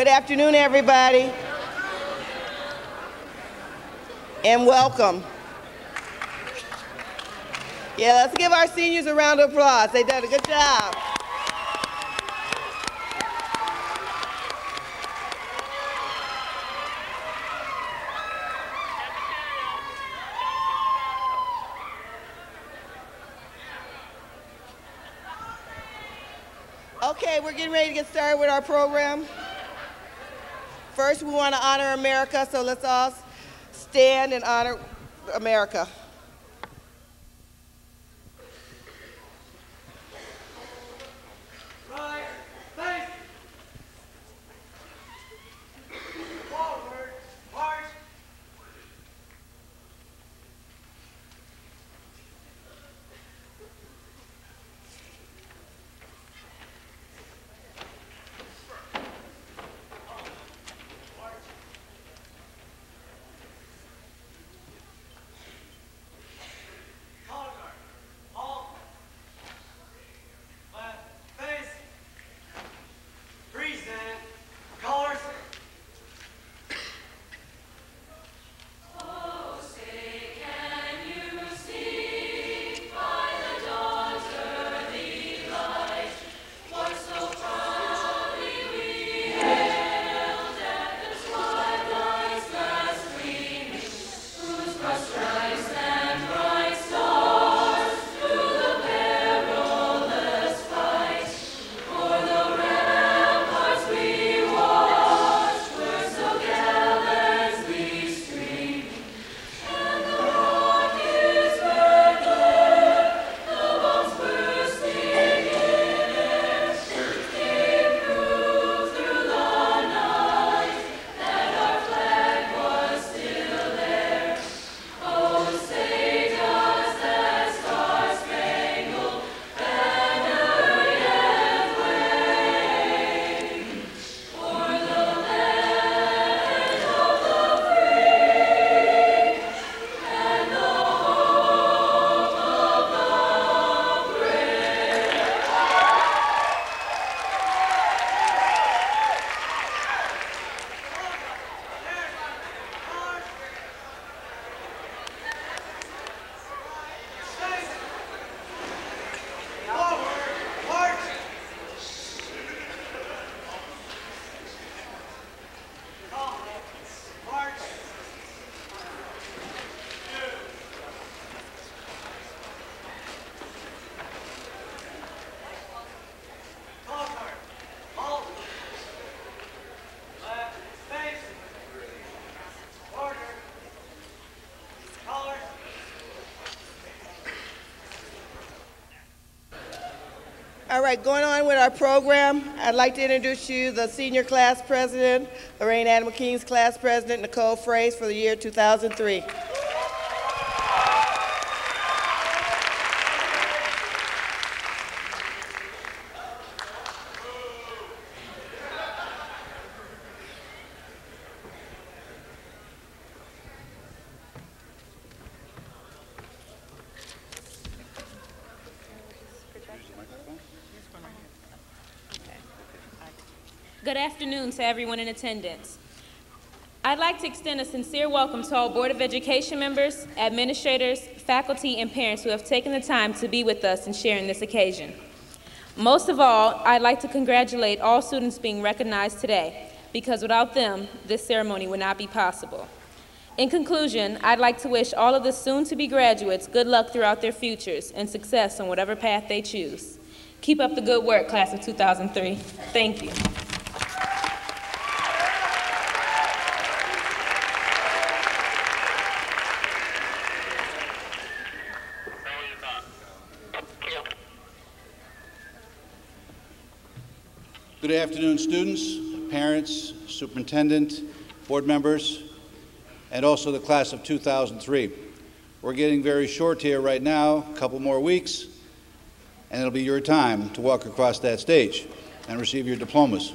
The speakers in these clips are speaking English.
Good afternoon, everybody. And welcome. Yeah, let's give our seniors a round of applause. They did a good job. Okay, we're getting ready to get started with our program. First, we want to honor America, so let's all stand and honor America. All right, going on with our program, I'd like to introduce you the senior class president, Lorain Admiral King's class president, Nicole Fraze, for the year 2003. Good afternoon to everyone in attendance. I'd like to extend a sincere welcome to all Board of Education members, administrators, faculty, and parents who have taken the time to be with us and sharing this occasion. Most of all, I'd like to congratulate all students being recognized today, because without them, this ceremony would not be possible. In conclusion, I'd like to wish all of the soon-to-be graduates good luck throughout their futures and success on whatever path they choose. Keep up the good work, class of 2003. Thank you. Good afternoon, students, parents, superintendent, board members, and also the class of 2003. We're getting very short here right now, a couple more weeks, and it'll be your time to walk across that stage and receive your diplomas.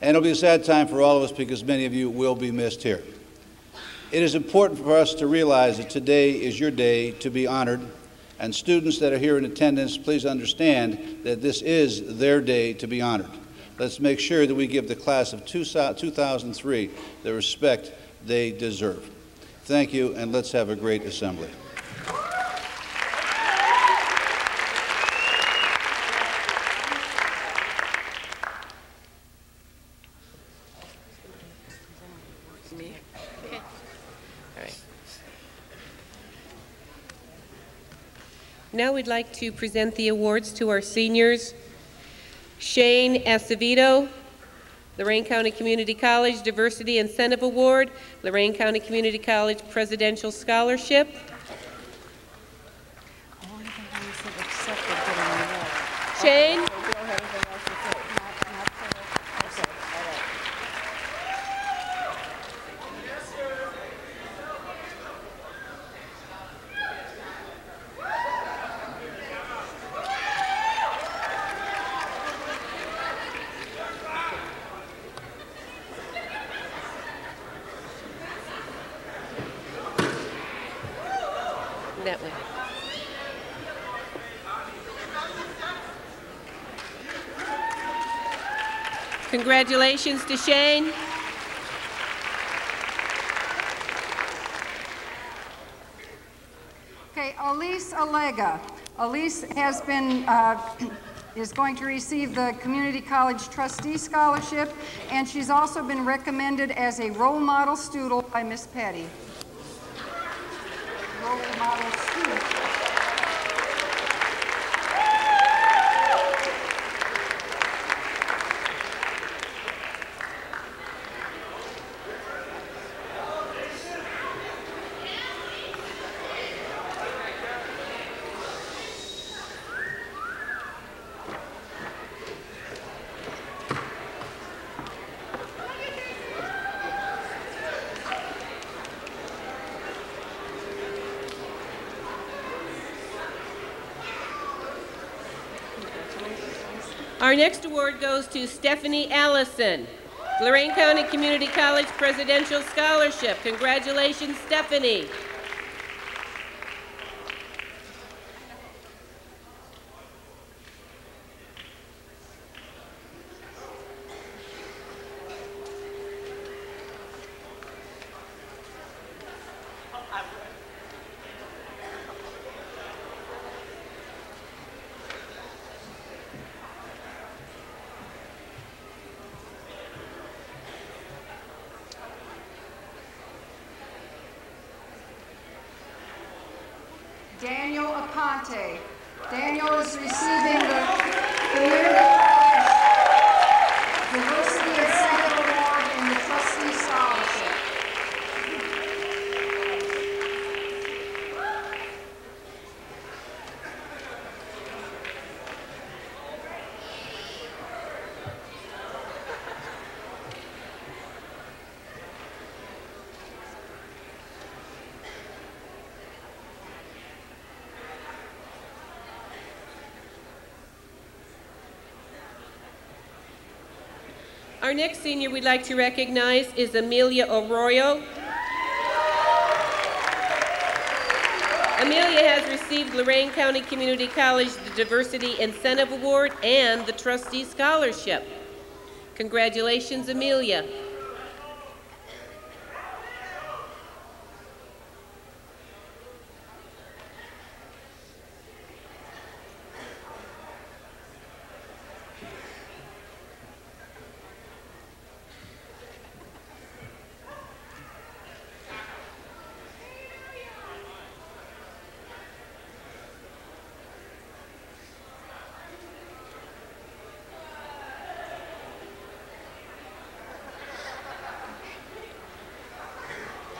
And it'll be a sad time for all of us because many of you will be missed here. It is important for us to realize that today is your day to be honored and students that are here in attendance, please understand that this is their day to be honored. Let's make sure that we give the class of 2003 the respect they deserve. Thank you, and let's have a great assembly. Me? Okay. All right. Now we'd like to present the awards to our seniors. Shane Acevedo, Lorain County Community College Diversity Incentive Award, Lorain County Community College Presidential Scholarship. Shane? That way. Congratulations to Shane. Okay, Elise Alega. Elise has been, uh, is going to receive the Community College Trustee Scholarship, and she's also been recommended as a role model student by Miss Patty. Role model student. Our next award goes to Stephanie Allison, Lorain County Community College Presidential Scholarship. Congratulations, Stephanie. Daniel Aponte. Daniel is receiving the Community College Diversity Incentive Award and the Trustee Scholarship. Our next senior we'd like to recognize is Amelia Arroyo. Amelia has received Lorain County Community College the Diversity Incentive Award and the Trustee Scholarship. Congratulations, Amelia.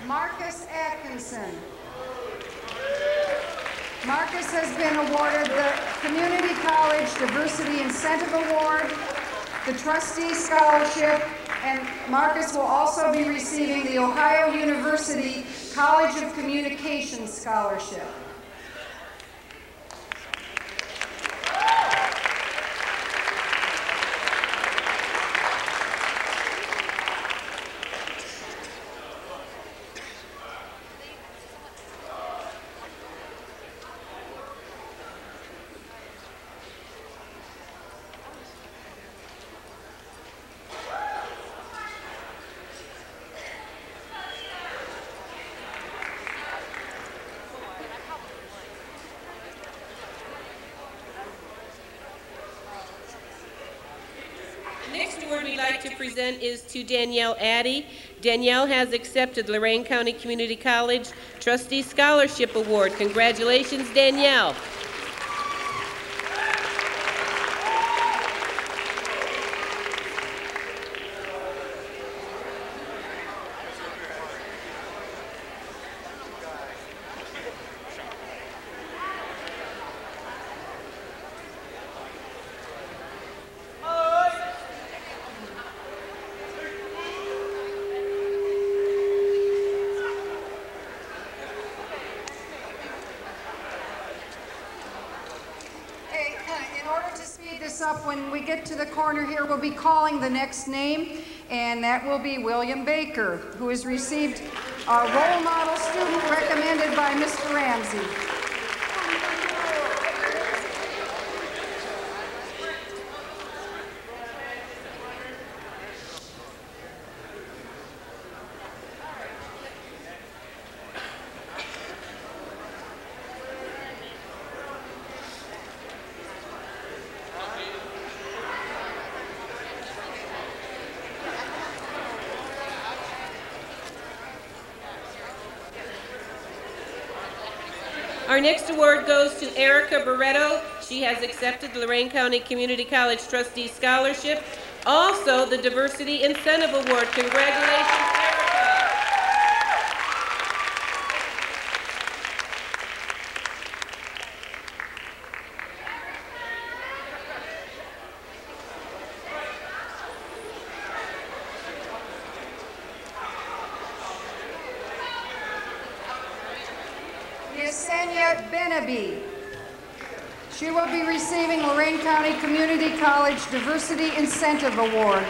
Marcus Marcus has been awarded the Community College Diversity Incentive Award, the Trustee Scholarship, and Marcus will also be receiving the Ohio University College of Communications Scholarship. Present is to Danielle Addy. Danielle has accepted Lorain County Community College Trustee Scholarship Award. Congratulations, Danielle. Okay, uh, in order to speed this up, when we get to the corner here, we'll be calling the next name, and that will be William Baker, who has received a role model student recommended by Mr. Ramsey. Award goes to Erica Barreto. She has accepted the Lorain County Community College Trustee Scholarship, also the Diversity Incentive Award. Congratulations, Erica. Yesenia Benaby. She will be receiving Lorain County Community College Diversity Incentive Award.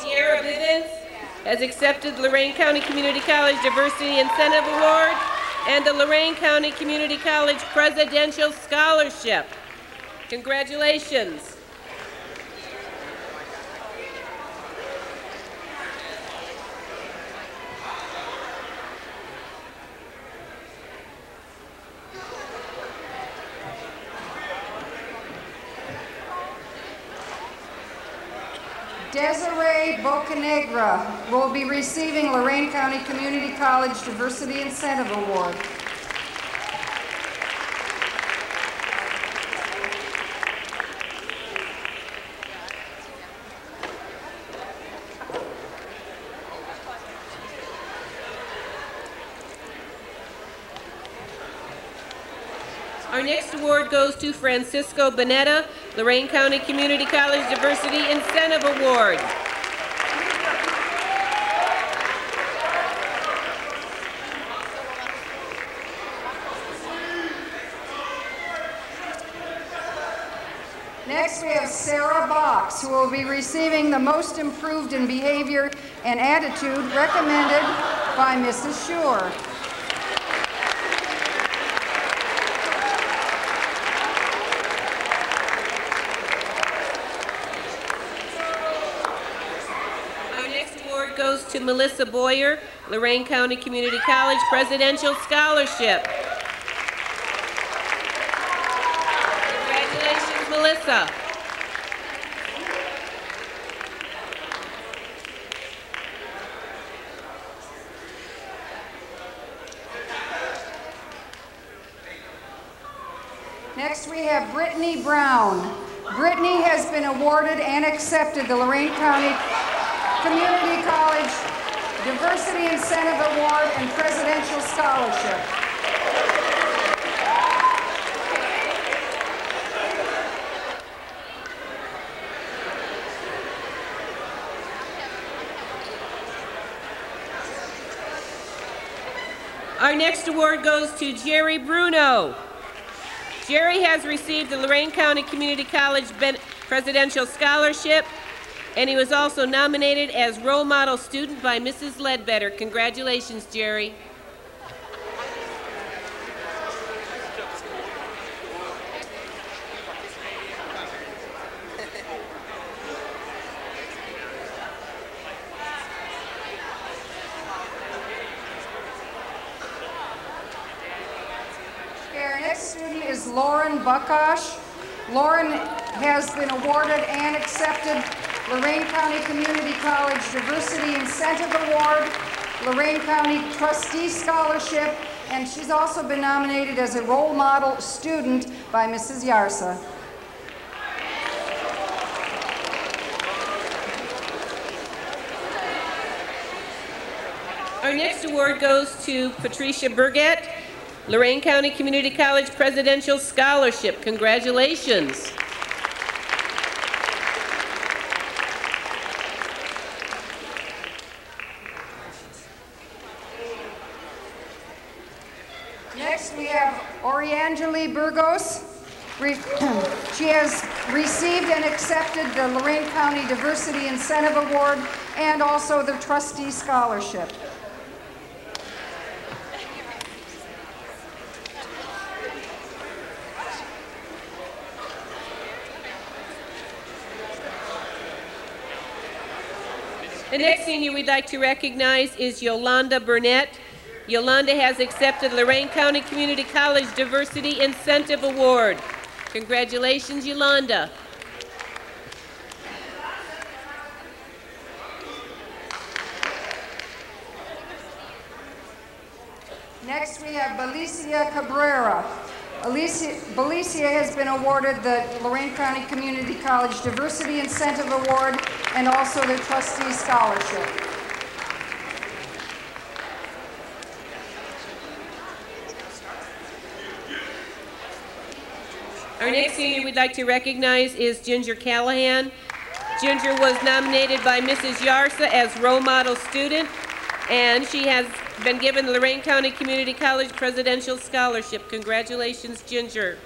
Sierra has accepted Lorain County Community College Diversity Incentive Award and the Lorain County Community College Presidential Scholarship. Congratulations. Bocanegra will be receiving Lorain County Community College Diversity Incentive Award. Our next award goes to Francisco Bonetta, Lorain County Community College Diversity Incentive Award. Next, we have Box, who will be receiving the Most Improved in Behavior and Attitude recommended by Mrs. Shore. Our next award goes to Melissa Boyer, Lorain County Community College Presidential Scholarship. Congratulations, Melissa. Next, we have Brittany Brown. Brittany has been awarded and accepted the Lorain County Community College Diversity Incentive Award and Presidential Scholarship. Our next award goes to Jerry Bruno. Jerry has received the Lorain County Community College Presidential Scholarship, and he was also nominated as Role Model Student by Mrs. Ledbetter. Congratulations, Jerry. Mrs. Lauren Buckosh. Lauren has been awarded and accepted Lorain County Community College Diversity Incentive Award, Lorain County Trustee Scholarship, and she's also been nominated as a role model student by Mrs. Yarsa. Our next award goes to Patricia Burgett, Lorain County Community College Presidential Scholarship. Congratulations. Next, we have Oriangeli Burgos. She has received and accepted the Lorain County Diversity Incentive Award and also the Trustee Scholarship. The next senior we'd like to recognize is Yolanda Burnett. Yolanda has accepted Lorain County Community College Diversity Incentive Award. Congratulations, Yolanda. Next, we have Belicia Cabrera. Alicia, Belicia has been awarded the Lorain County Community College Diversity Incentive Award and also the Trustee Scholarship. Our next senior we'd like to recognize is Ginger Callahan. Ginger was nominated by Mrs. Yarsa as role model student, and she has been given the Lorain County Community College Presidential Scholarship. Congratulations, Ginger.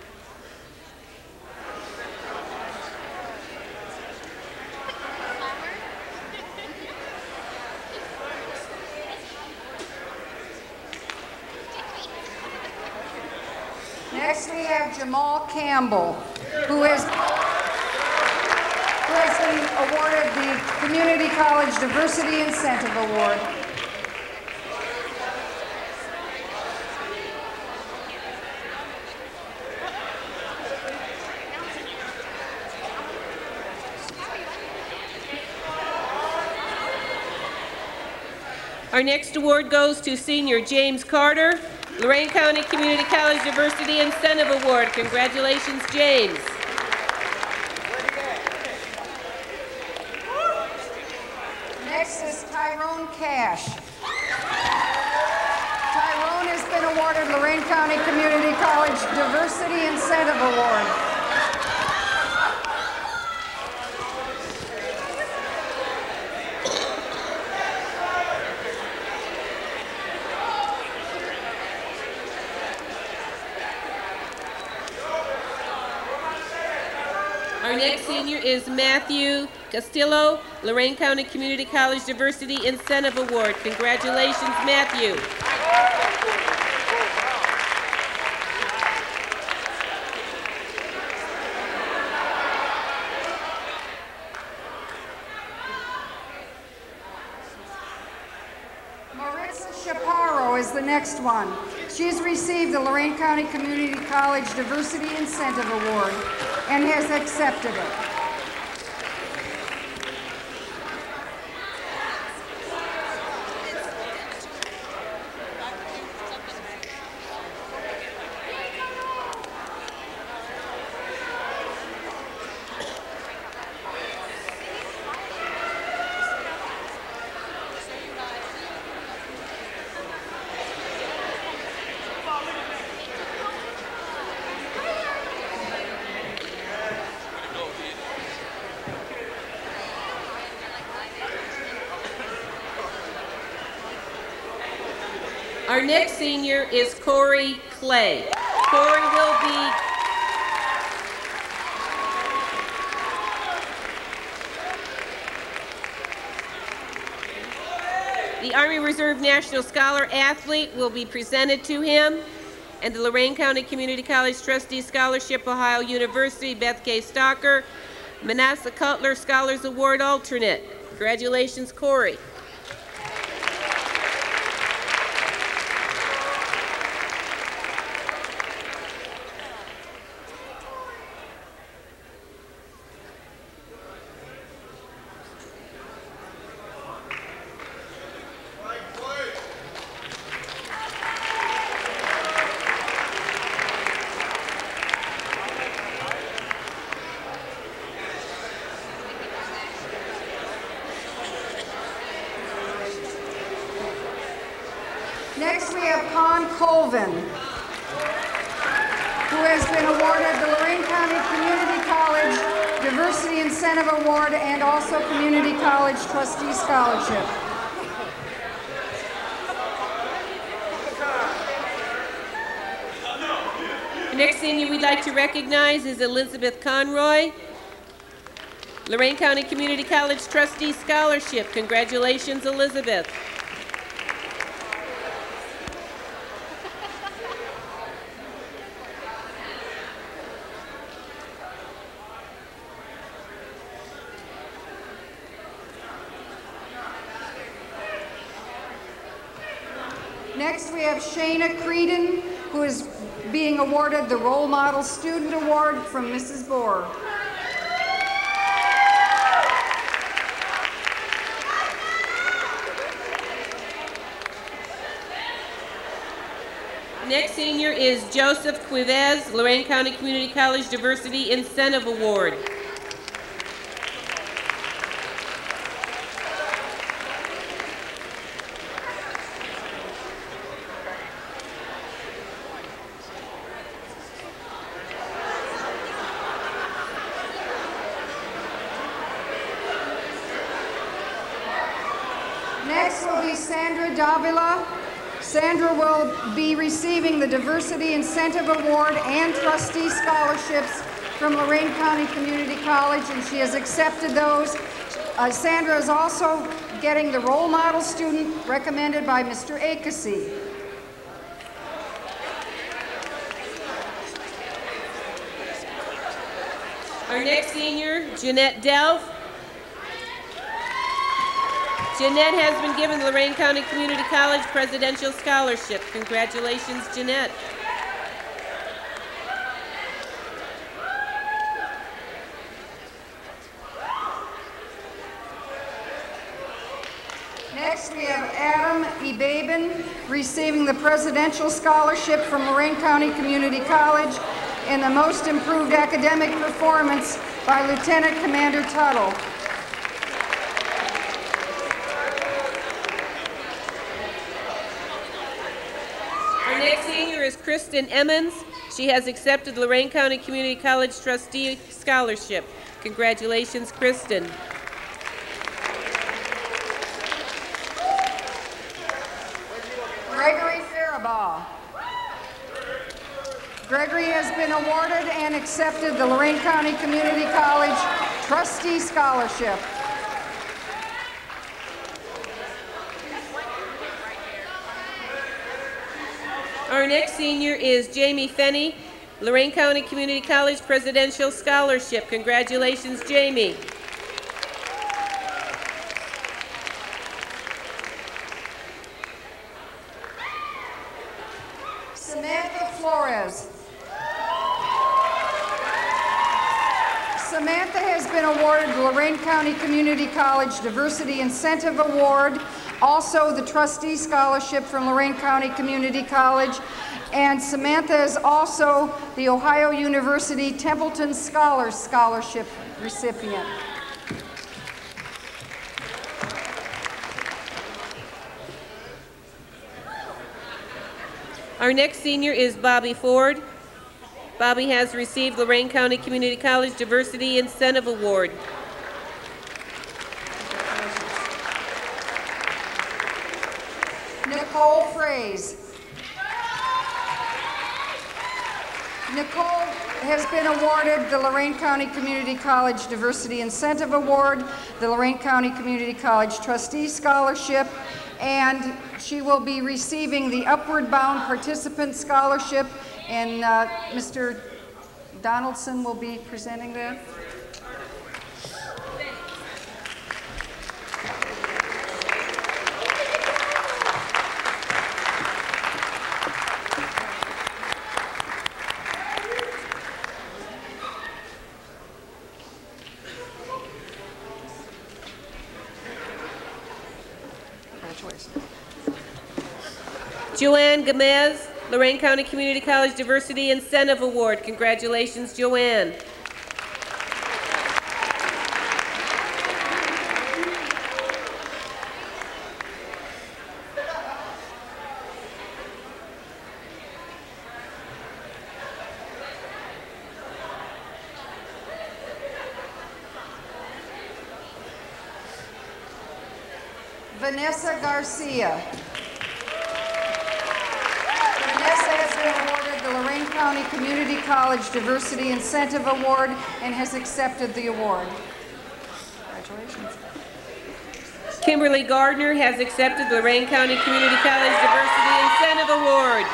Next, we have Jamal Campbell, who has, who has been awarded the Community College Diversity Incentive Award. Our next award goes to senior James Carter, Lorain County Community College Diversity Incentive Award. Congratulations, James. Next is Tyrone Cash. Tyrone has been awarded Lorain County Community College Diversity Incentive Award. Our next senior is Matthew Castillo, Lorain County Community College Diversity Incentive Award. Congratulations, Matthew. Maritza Chaparro is the next one. She's received the Lorain County Community College Diversity Incentive Award and has accepted it. Our next senior is Corey Clay. Corey will be The Army Reserve National Scholar Athlete will be presented to him, and the Lorain County Community College Trustee Scholarship, Ohio University, Beth K. Stalker, Manasseh Cutler Scholars Award alternate. Congratulations, Corey. Next, we have Con Colvin, who has been awarded the Lorain County Community College Diversity Incentive Award and also Community College Trustee Scholarship. The next senior we'd like recognize is Elizabeth Conroy, Lorain County Community College Trustee Scholarship. Congratulations, Elizabeth. Next, we have Shayna Creedon, who is being awarded the Role Model Student Award from Mrs. Bohr. Next senior is Joseph Cuivez, Lorain County Community College Diversity Incentive Award. Next will be Sandra Davila. Sandra will be receiving the Diversity Incentive Award and trustee scholarships from Lorain County Community College, and she has accepted those. Uh, Sandra is also getting the role model student recommended by Mr. Akesi. Our next senior, Jeanette Delph. Jeanette has been given the Lorain County Community College Presidential Scholarship. Congratulations, Jeanette. Next, we have Adam Ebaben receiving the Presidential Scholarship from Lorain County Community College in the Most Improved Academic Performance by Lieutenant Commander Tuttle. Our next senior is Kristen Emmons. She has accepted the Lorain County Community College Trustee Scholarship. Congratulations, Kristen. Gregory Faribaugh. Gregory has been awarded and accepted the Lorain County Community College Trustee Scholarship. Our next senior is Jamie Fenney, Lorain County Community College Presidential Scholarship. Congratulations, Jamie. Samantha Flores. Samantha has been awarded the Lorain County Community College Diversity Incentive Award, also the Trustee Scholarship from Lorain County Community College, and Samantha is also the Ohio University Templeton Scholars Scholarship recipient. Our next senior is Bobby Ford. Bobby has received Lorain County Community College Diversity Incentive Award. Nicole Fraze. Nicole has been awarded the Lorain County Community College Diversity Incentive Award, the Lorain County Community College Trustee Scholarship, and she will be receiving the Upward Bound Participant Scholarship, and uh, Mr. Donaldson will be presenting that. Joanne Gomez, Lorain County Community College Diversity Incentive Award. Congratulations, Joanne. Vanessa Garcia. The Lorain County Community College Diversity Incentive Award and has accepted the award. Congratulations. Kimberly Gardner has accepted the Lorain County Community College Diversity Incentive Award.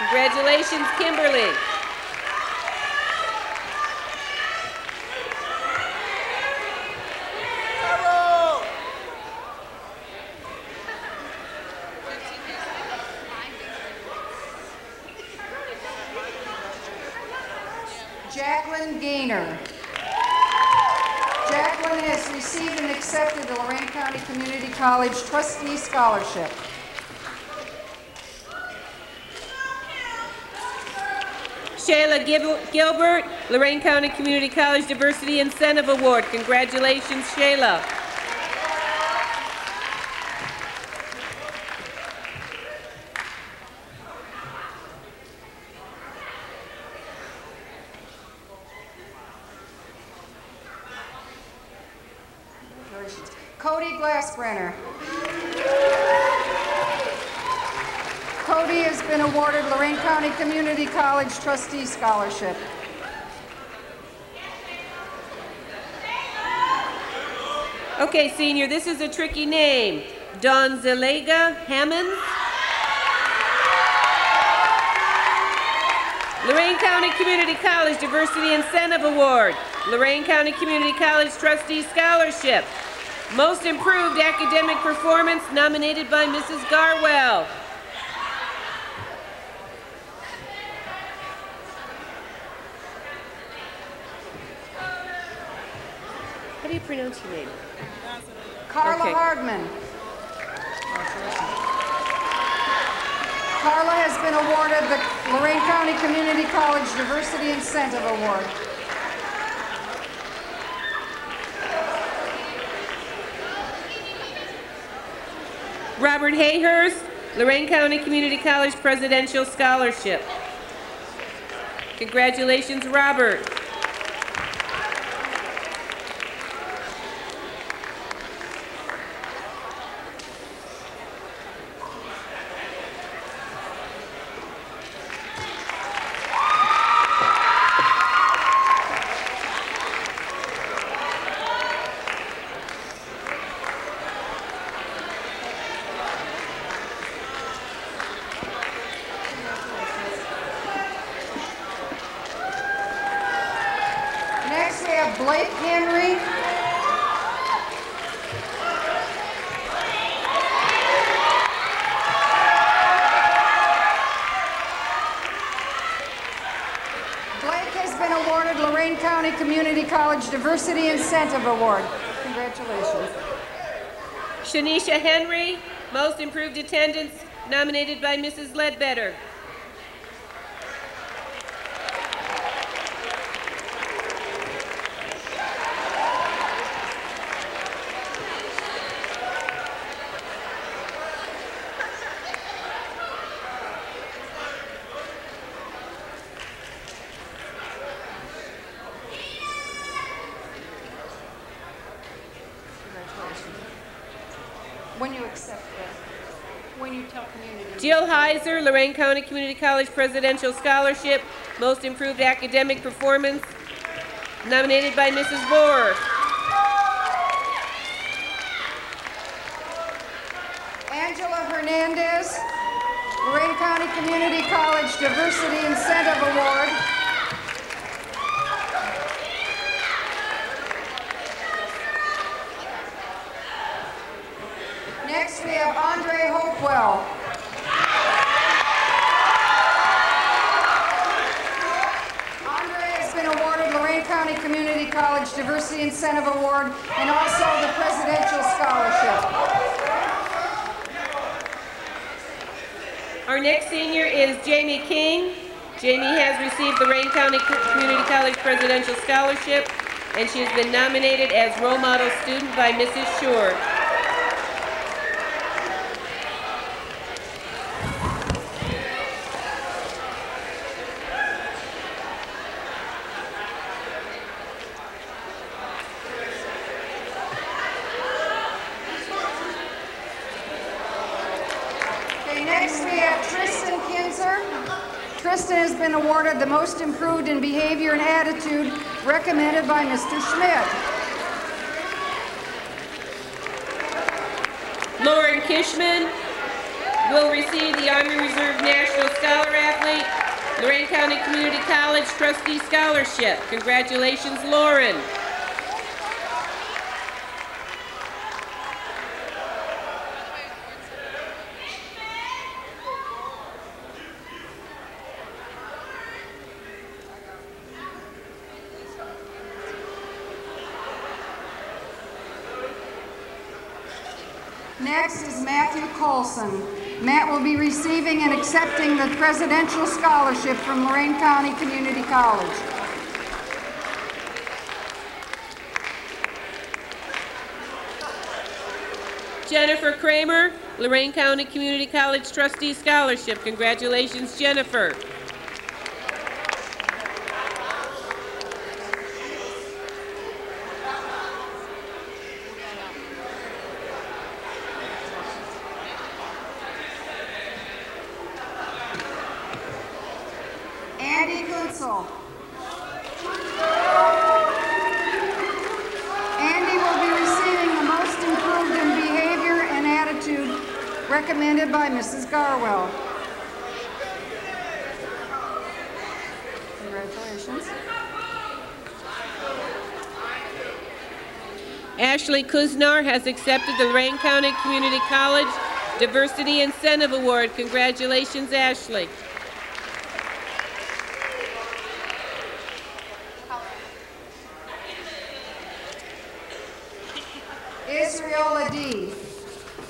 Congratulations, Kimberly. Jacqueline Gaynor. Jacqueline has received and accepted the Lorain County Community College Trustee Scholarship. Shayla Gil- Gilbert, Lorain County Community College Diversity Incentive Award. Congratulations, Shayla. Congratulations. Cody Glassbrenner. Cody has been awarded Lorain County Community College Trustee Scholarship. Okay, senior, this is a tricky name. Don Zelega Hammond. Lorain County Community College Diversity Incentive Award. Lorain County Community College Trustee Scholarship. Most Improved Academic Performance nominated by Mrs. Garwell. How do you pronounce your name? Carla Okay. Hardman. Carla has been awarded the Lorain County Community College Diversity Incentive Award. Robert Hayhurst, Lorain County Community College Presidential Scholarship. Congratulations, Robert. Next, we have Blake Henry. Blake has been awarded Lorain County Community College Diversity Incentive Award. Congratulations. Shanisha Henry, Most Improved Attendance, nominated by Mrs. Ledbetter. When you accept the, when you tell community. Jill Heiser, Lorain County Community College Presidential Scholarship, Most Improved Academic Performance, nominated by Mrs. Bohr. Angela Hernandez, Lorain County Community College Diversity Incentive Award. Next, we have Andre Hopewell. Andre has been awarded Lorain County Community College Diversity Incentive Award and also the Presidential Scholarship. Our next senior is Jamie King. Jamie has received the Rain County Community College Presidential Scholarship, and she has been nominated as role model student by Mrs. Shore. Kristen has been awarded the Most Improved in Behavior and Attitude recommended by Mr. Schmidt. Lauren Kishman will receive the Army Reserve National Scholar Athlete, Lorain County Community College Trustee Scholarship. Congratulations, Lauren. Next is Matthew Colson. Matt will be receiving and accepting the Presidential Scholarship from Lorain County Community College. Jennifer Kramer, Lorain County Community College Trustee Scholarship. Congratulations, Jennifer. Andy Kuntzel. Andy will be receiving the Most Improved in Behavior and Attitude recommended by Mrs. Garwell. Congratulations. Ashley Kuznar has accepted the Lorain County Community College Diversity Incentive Award. Congratulations, Ashley. Israel Adi.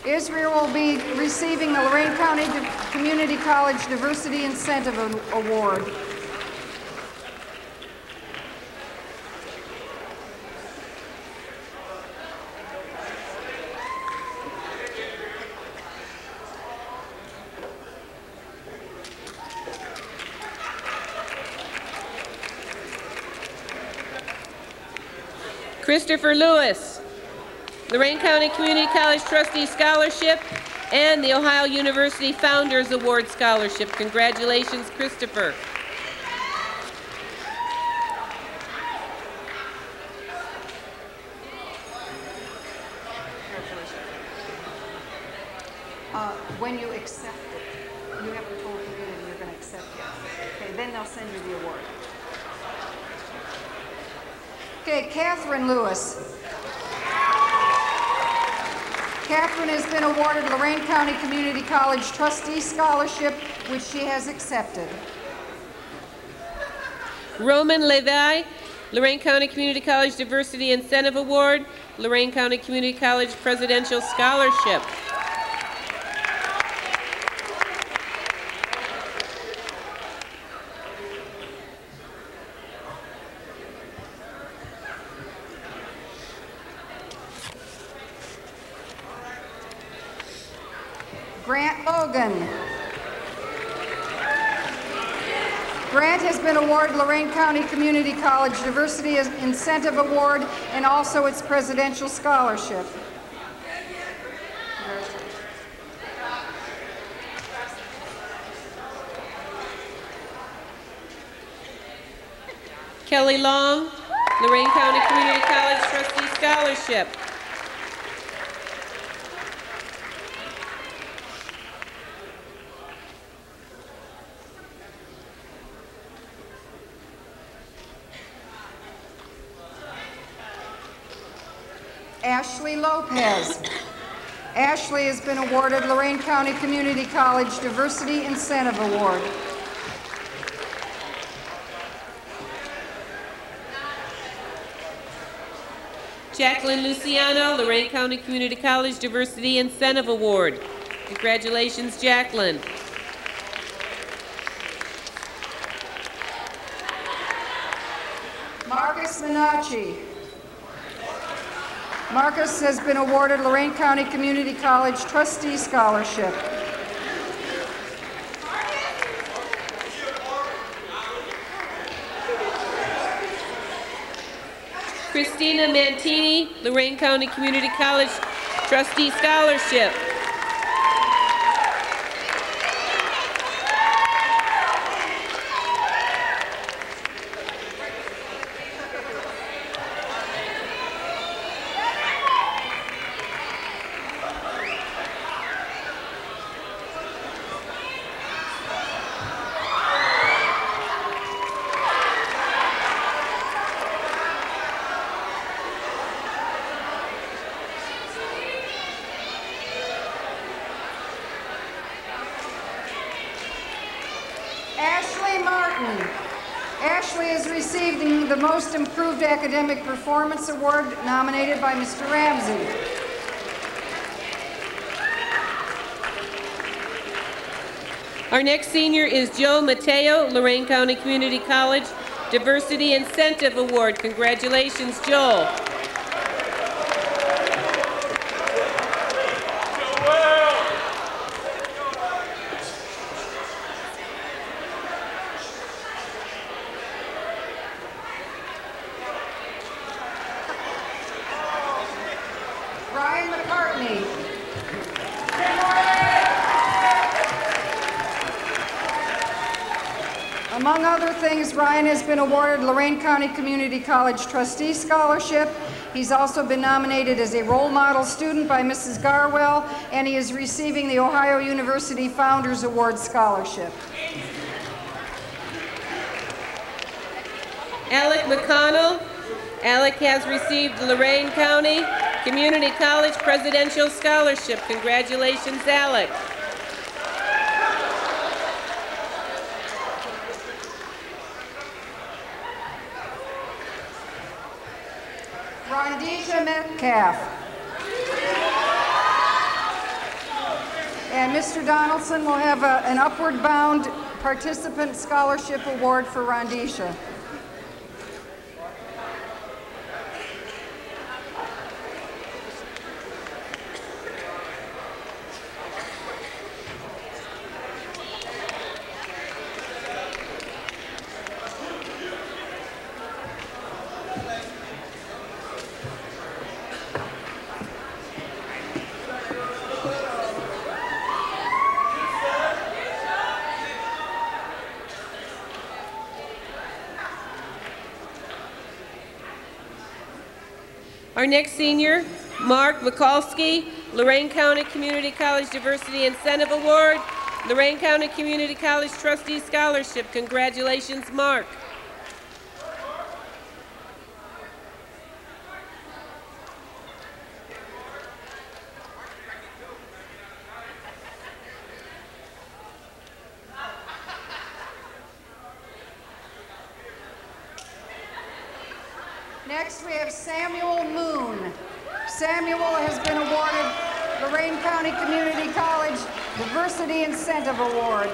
Israel will be receiving the Lorain County Community College Diversity Incentive Award. Christopher Lewis, Lorain County Community College Trustee Scholarship, and the Ohio University Founders Award Scholarship. Congratulations, Christopher. Uh, When you accept it, you have to told the community you're going to accept it. Okay, then they'll send you the award. Okay, Catherine Lewis. Catherine has been awarded Lorain County Community College Trustee Scholarship, which she has accepted. Roman Levi, Lorain County Community College Diversity Incentive Award, Lorain County Community College Presidential Scholarship. Grant Logan. Grant has been awarded Lorain County Community College Diversity Incentive Award and also its Presidential Scholarship. Kelly Long, Lorain County Community College Trustee Scholarship. Ashley Lopez. Ashley has been awarded Lorain County Community College Diversity Incentive Award. Jacqueline Luciano, Lorain County Community College Diversity Incentive Award. Congratulations, Jacqueline. Marcus Minacci. Marcus has been awarded Lorain County Community College Trustee Scholarship. Christina Mantini, Lorain County Community College Trustee Scholarship. Ashley is receiving the Most Improved Academic Performance Award nominated by Mr. Ramsey. Our next senior is Joe Mateo, Lorain County Community College Diversity Incentive Award. Congratulations, Joel. Ryan McCartney. Among other things, Ryan has been awarded Lorain County Community College Trustee Scholarship. He's also been nominated as a role model student by Mrs. Garwell, and he is receiving the Ohio University Founders Award Scholarship. Alec McConnell. Alec has received the Lorain County Community College Presidential Scholarship. Congratulations, Alec. Metcalf. And Mr. Donaldson will have a- an Upward Bound Participant Scholarship Award for Rondisha. Our next senior, Mark Mikulski, Lorain County Community College Diversity Incentive Award, Lorain County Community College Trustee Scholarship. Congratulations, Mark. Next, we have Samuel. Samuel has been awarded the Lorain County Community College Diversity Incentive Award.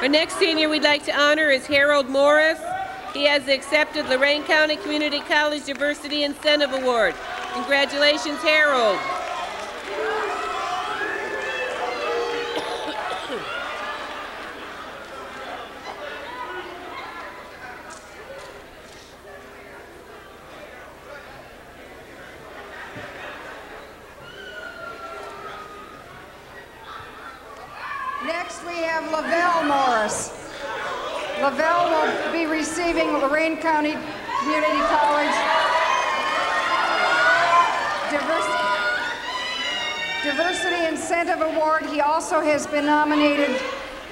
Our next senior we'd like to honor is Harold Morris. He has accepted the Lorain County Community College Diversity Incentive Award. Congratulations, Harold. Next, we have Lavelle Morris. Lavelle will be receiving Lorain County Community College Diversity, Diversity Incentive Award. He also has been nominated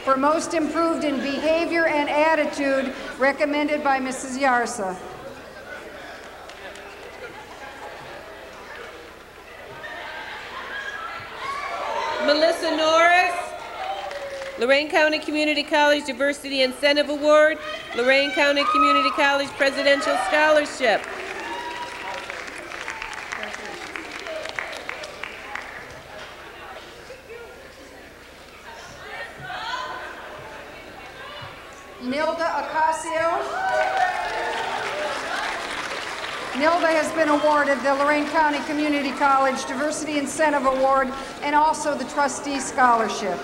for Most Improved in Behavior and Attitude, recommended by Mrs. Yarsa. Melissa Norris, Lorain County Community College Diversity Incentive Award, Lorain County Community College Presidential Scholarship. Nilda Ocasio. Nilda has been awarded the Lorain County Community College Diversity Incentive Award and also the Trustee Scholarship.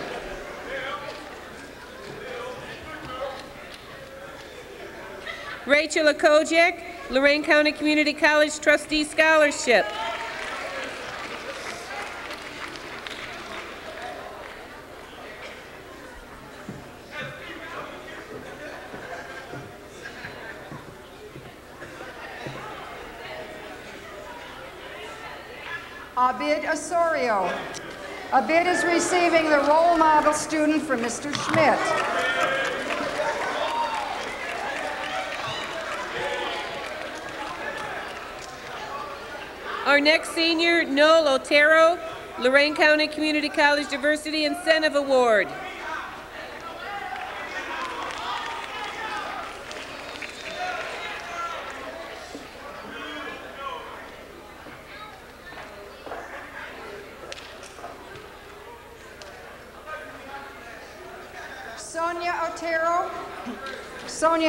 Rachel Okojek, Lorain County Community College Trustee Scholarship. Abid Osorio. Abid is receiving the role model student from Mr. Schmidt. Our next senior, Noel Otero, Lorain County Community College Diversity Incentive Award.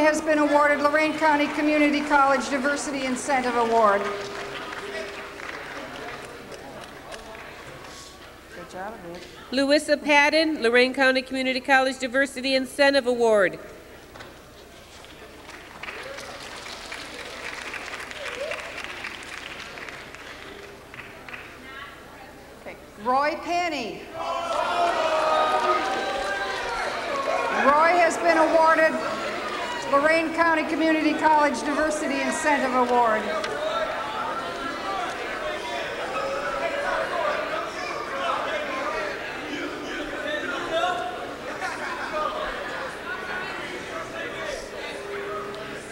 Has been awarded Lorain County Community College Diversity Incentive Award. Louisa Patton, Lorain County Community College Diversity Incentive Award. Okay. Roy Penny. Roy has been awarded Lorain County Community College Diversity Incentive Award.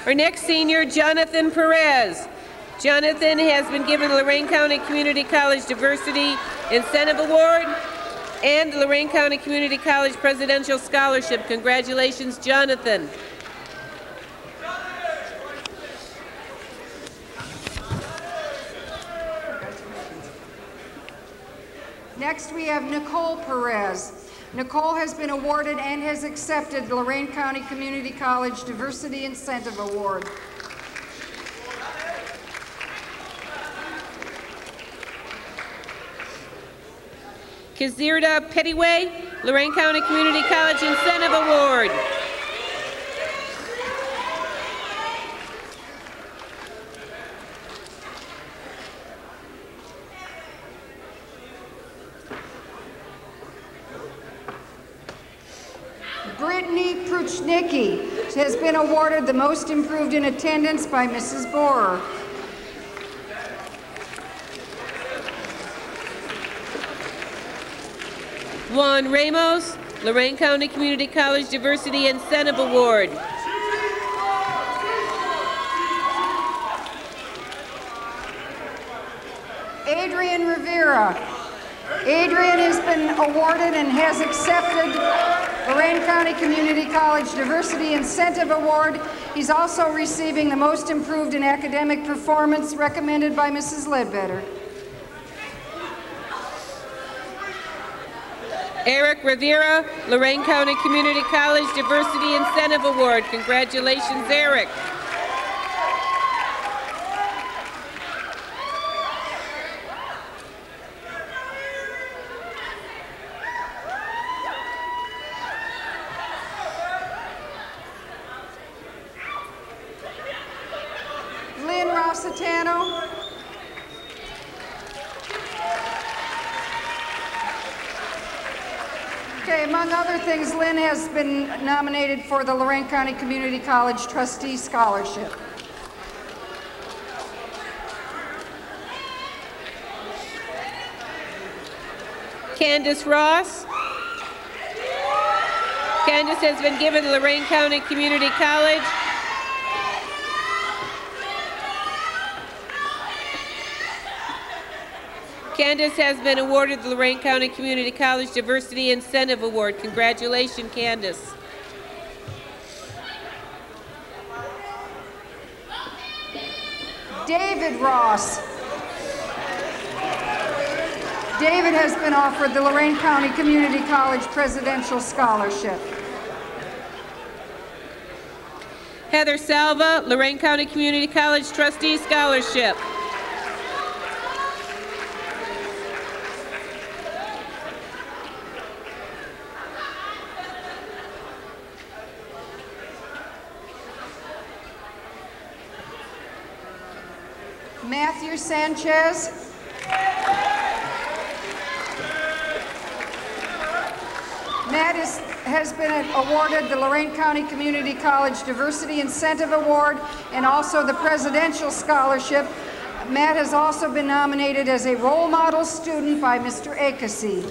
Our next senior, Jonathan Perez. Jonathan has been given the Lorain County Community College Diversity Incentive Award and the Lorain County Community College Presidential Scholarship. Congratulations, Jonathan. Next, we have Nicole Perez. Nicole has been awarded and has accepted the Lorain County Community College Diversity Incentive Award. Kazirda Pettyway, Lorain County Community College Incentive Award. Brittany Pruchnicki has been awarded the Most Improved in Attendance by Mrs. Borer. Juan Ramos, Lorain County Community College Diversity Incentive Award. Adrian Rivera. Adrian has been awarded and has accepted Lorain County Community College Diversity Incentive Award. He's also receiving the Most Improved in Academic Performance recommended by Mrs. Ledbetter. Eric Rivera, Lorain County Community College Diversity Incentive Award. Congratulations, Eric. Lynn Okay, among other things, Lynn has been nominated for the Lorain County Community College Trustee Scholarship. Candace Ross. Candace has been given Lorain County Community College. Candace has been awarded the Lorain County Community College Diversity Incentive Award. Congratulations, Candace. David Ross. David has been offered the Lorain County Community College Presidential Scholarship. Heather Salva, Lorain County Community College Trustee Scholarship. Matthew Sanchez. Matt is, has been awarded the Lorain County Community College Diversity Incentive Award and also the Presidential Scholarship. Matt has also been nominated as a role model student by Mr. Akesi.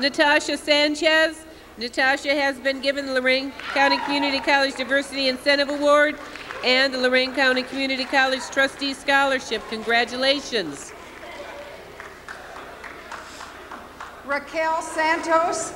Natasha Sanchez, Natasha has been given the Lorain County Community College Diversity Incentive Award and the Lorain County Community College Trustee Scholarship. Congratulations. Raquel Santos.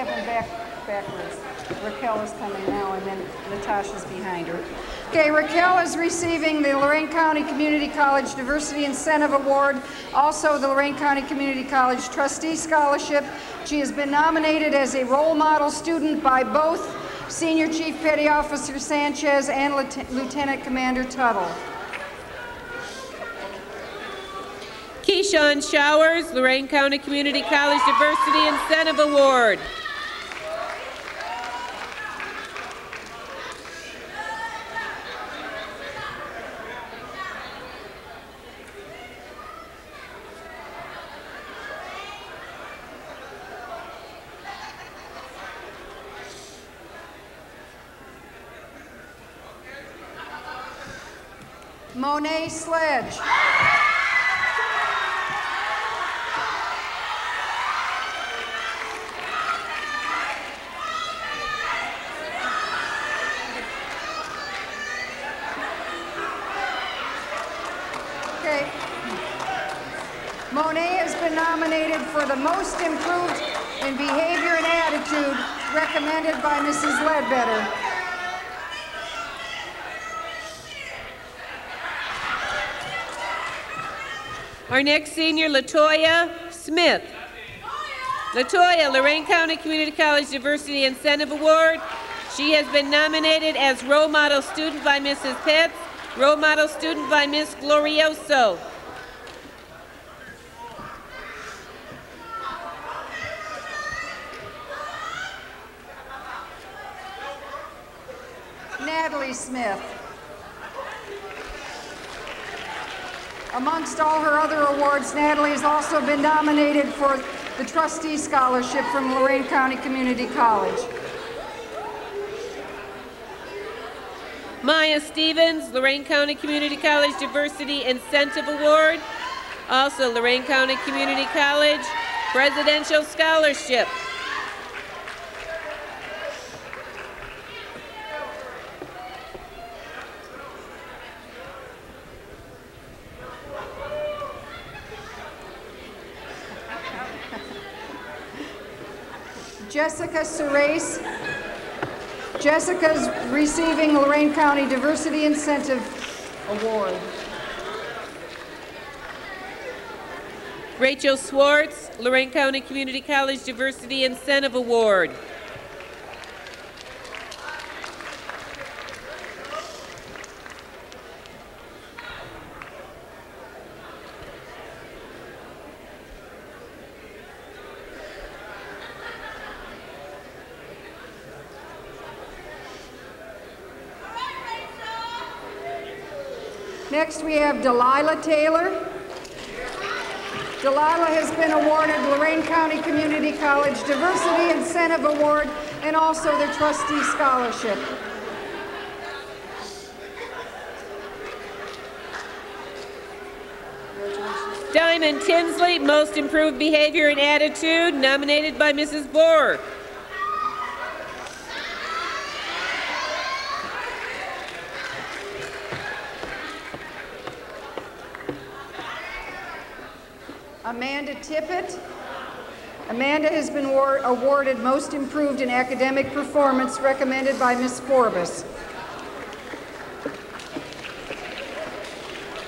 Have them back, backwards. Raquel is coming now, and then Natasha's behind her. Okay, Raquel is receiving the Lorain County Community College Diversity Incentive Award, also the Lorain County Community College Trustee Scholarship. She has been nominated as a role model student by both Senior Chief Petty Officer Sanchez and Lieutenant- Commander Tuttle. Keyshawn Showers, Lorain County Community College Diversity Incentive Award. Monet Sledge. Okay. Monet has been nominated for the most improved in behavior and attitude recommended by Mrs. Ledbetter. Our next senior, Latoya Smith. Latoya, Lorain County Community College Diversity Incentive Award. She has been nominated as Role Model Student by Mrs. Pitts, Role Model Student by Miss Glorioso. Natalie Smith. Amongst all her other awards, Natalie has also been nominated for the Trustee Scholarship from Lorain County Community College. Maya Stevens, Lorain County Community College Diversity Incentive Award. Also, Lorain County Community College Presidential Scholarship. Jessica Surace. Jessica's receiving Lorain County Diversity Incentive Award. Rachel Swartz, Lorain County Community College Diversity Incentive Award. Next, we have Delilah Taylor. Delilah has been awarded Lorain County Community College Diversity Incentive Award and also the Trustee Scholarship. Diamond Tinsley, Most Improved Behavior and Attitude, nominated by Mrs. Bohr. Amanda Tippett. Amanda has been awar- awarded Most Improved in Academic Performance recommended by Ms. Forbes.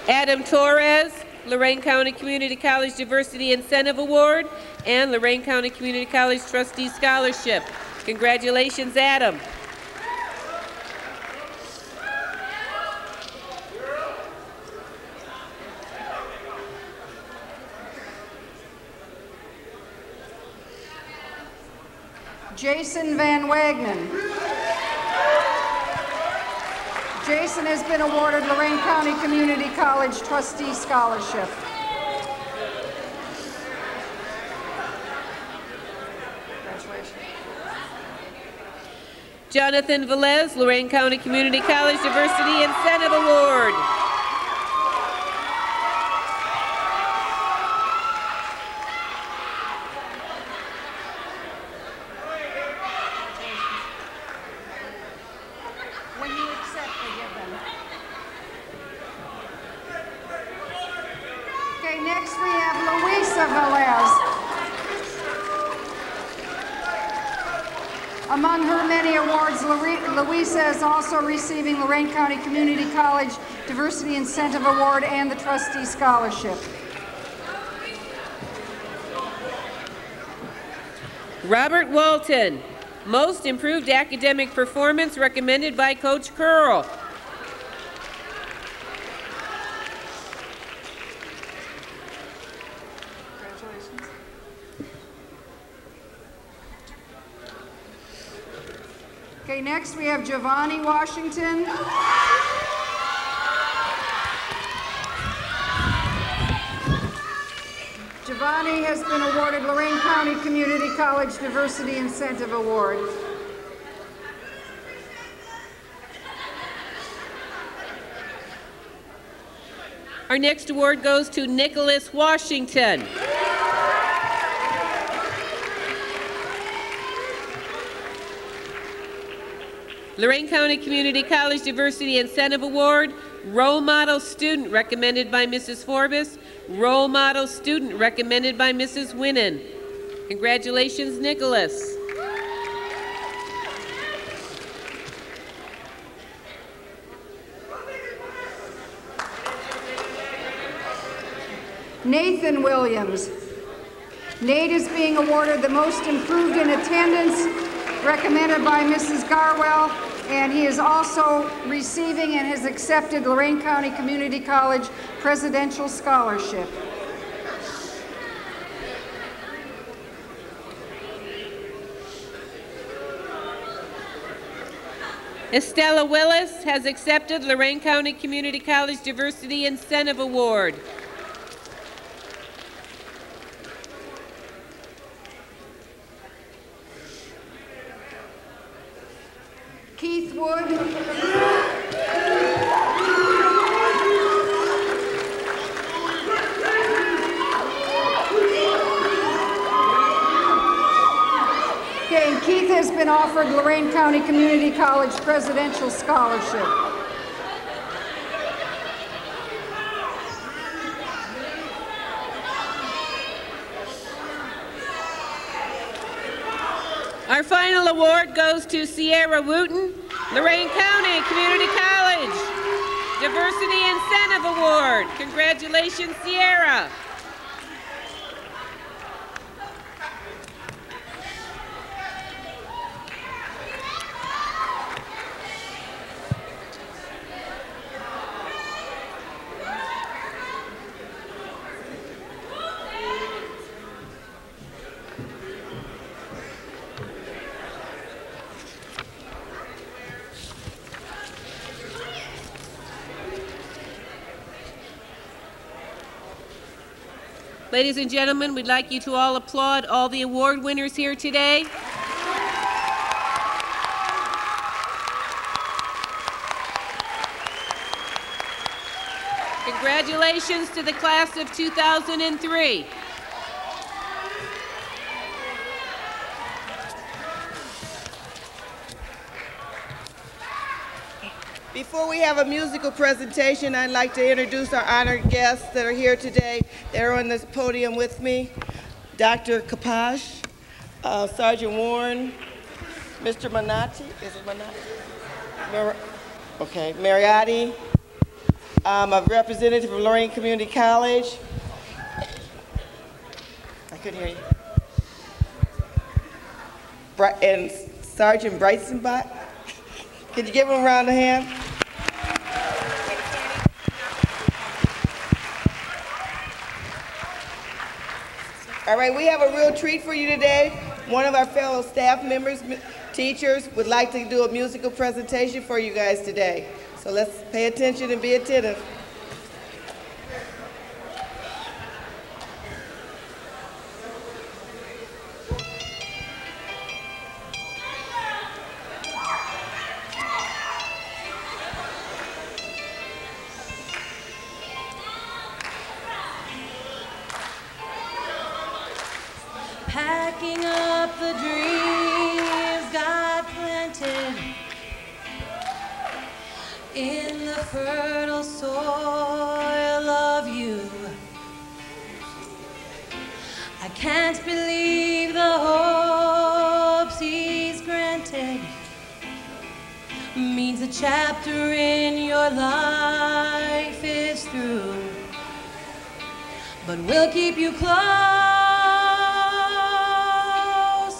Adam Torres, Lorain County Community College Diversity Incentive Award, and Lorain County Community College Trustee Scholarship. Congratulations, Adam. Jason Van Wagnen. Jason has been awarded Lorain County Community College Trustee Scholarship. Jonathan Velez, Lorain County Community College Diversity Incentive Award. When you accept, they give them. Okay, next we have Luisa Velez. Among her many awards, Lori- Luisa is also receiving Lorain County Community College Diversity Incentive Award and the Trustee Scholarship. Robert Walton, most improved academic performance recommended by Coach Curl. Congratulations. Okay, next we have Giovanni Washington. Giovanni has been awarded Lorain County Community College Diversity Incentive Award. Our next award goes to Nicholas Washington. Lorain County Community College Diversity Incentive Award, Role Model Student recommended by Mrs. Forbes, Role Model Student recommended by Mrs. Winnan. Congratulations, Nicholas. Nathan Williams. Nate is being awarded the most improved in attendance recommended by Mrs. Garwell, and he is also receiving and has accepted Lorain County Community College Presidential Scholarship. Estella Willis has accepted Lorain County Community College Diversity Incentive Award. Keith Wood. Okay, Keith has been offered Lorain County Community College Presidential Scholarship. Our final award goes to Sierra Wooten, Lorain County Community College Diversity Incentive Award. Congratulations, Sierra. Ladies and gentlemen, we'd like you to all applaud all the award winners here today. Congratulations to the class of 2003. Before we have a musical presentation, I'd like to introduce our honored guests that are here today. They're on this podium with me. Dr. Kapash, uh, Sergeant Warren, Mr. Manati, is it Manati? Mar- Okay, Mariotti, um, a representative of Lorain Community College. I couldn't hear you. Bri- And Sergeant Breitzenbach. Could you give him a round of hand? All right, we have a real treat for you today. One of our fellow staff members, teachers, would like to do a musical presentation for you guys today. So let's pay attention and be attentive. In the fertile soil of you. I can't believe the hopes He's granted means a chapter in your life is through. But we'll keep you close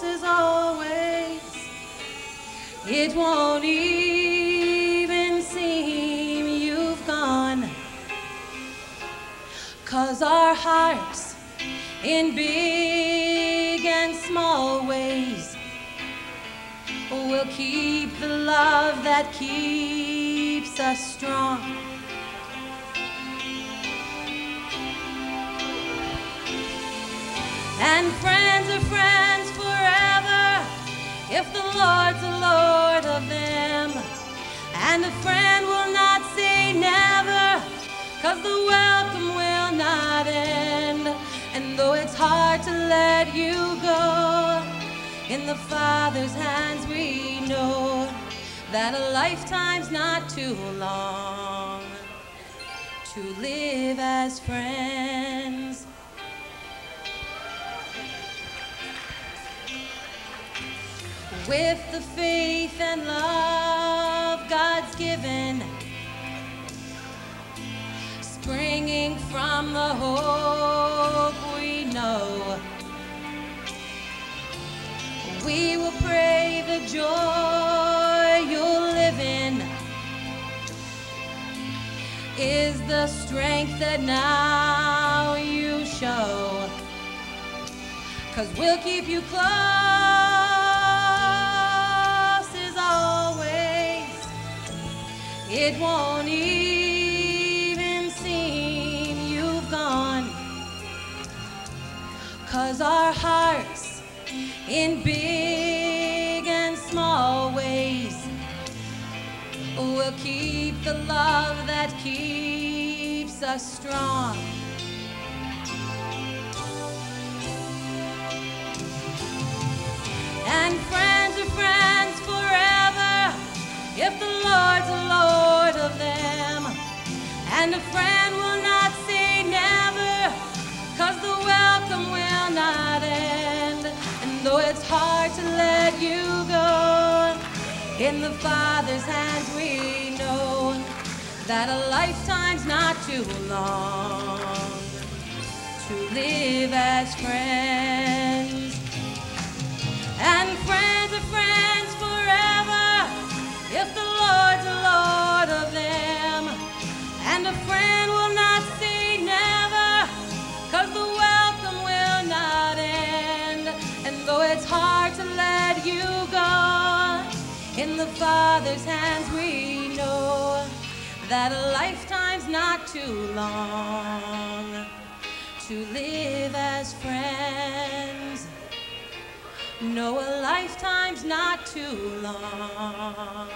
as always. It won't even Cause our hearts in big and small ways will keep the love that keeps us strong. And friends are friends forever if the Lord's the Lord of them. And a friend will not say never, cause the welcome will not end. And though it's hard to let you go, in the Father's hands we know that a lifetime's not too long to live as friends. With the faith and love God's given, springing from the hope we know. We will pray the joy you'll live in is the strength that now you show. Cause we'll keep you close as always. It won't even Cause our hearts in big and small ways will keep the love that keeps us strong. And friends are friends forever if the Lord's the Lord of them. And a friend Though it's hard to let you go, in the Father's hands we know that a lifetime's not too long to live as friends. And friends are friends forever if the Lord's the Lord of them. And a friend the Father's hands we know that a lifetime's not too long to live as friends. No, a lifetime's not too long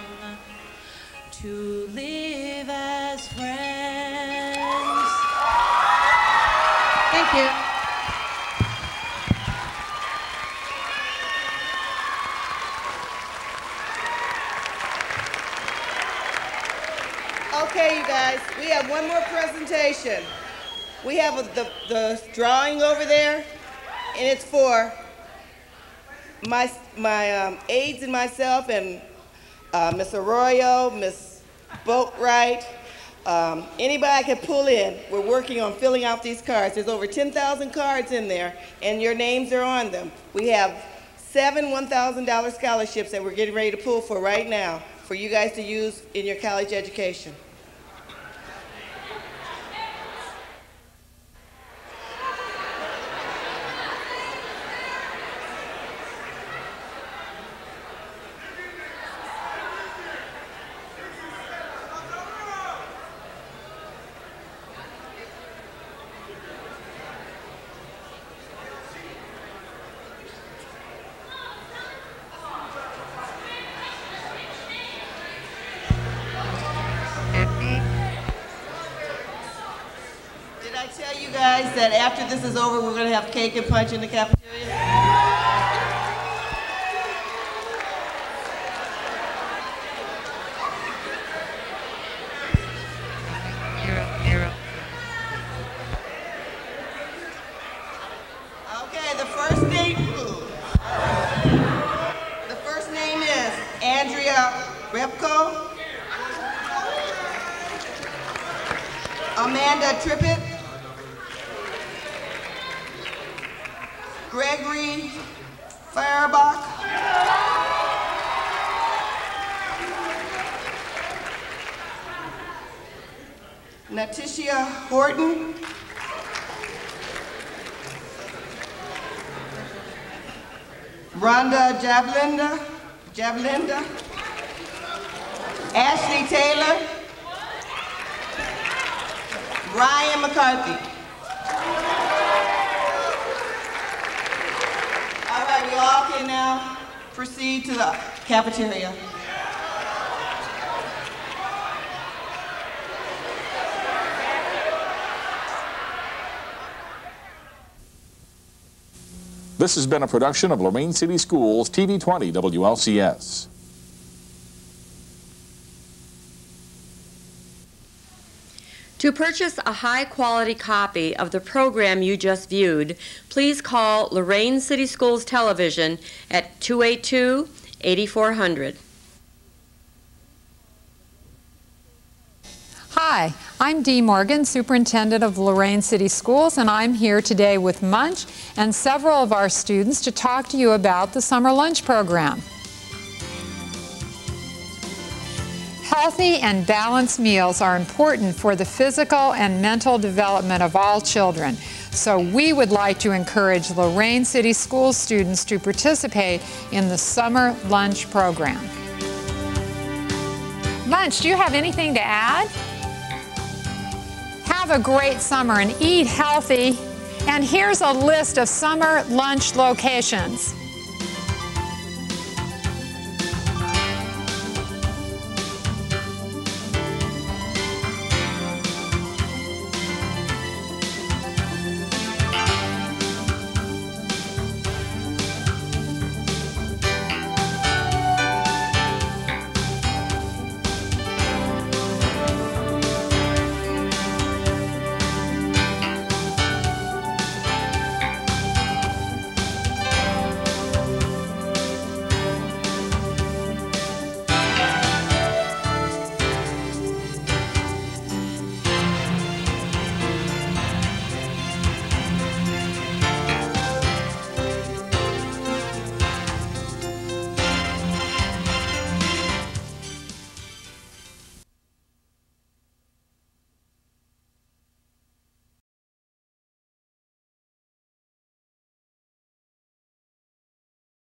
to live as friends. Thank you. Okay, you guys, we have one more presentation. We have a- the, the drawing over there, and it's for my, my um, aides and myself, and uh, Miss Arroyo, Miss Boatwright, um, anybody I can pull in. We're working on filling out these cards. There's over 10,000 cards in there, and your names are on them. We have seven $1,000 scholarships that we're getting ready to pull for right now for you guys to use in your college education. After this is over, we're gonna have cake and punch in the cafeteria? hablen. This has been a production of Lorain City Schools TV 20 WLCS. To purchase a high-quality copy of the program you just viewed, please call Lorain City Schools Television at 282-8400. Hi, I'm Dee Morgan, Superintendent of Lorain City Schools, and I'm here today with Munch and several of our students to talk to you about the summer lunch program. Healthy and balanced meals are important for the physical and mental development of all children. So we would like to encourage Lorain City School students to participate in the summer lunch program. Lunch, do you have anything to add? Have a great summer and eat healthy. And here's a list of summer lunch locations.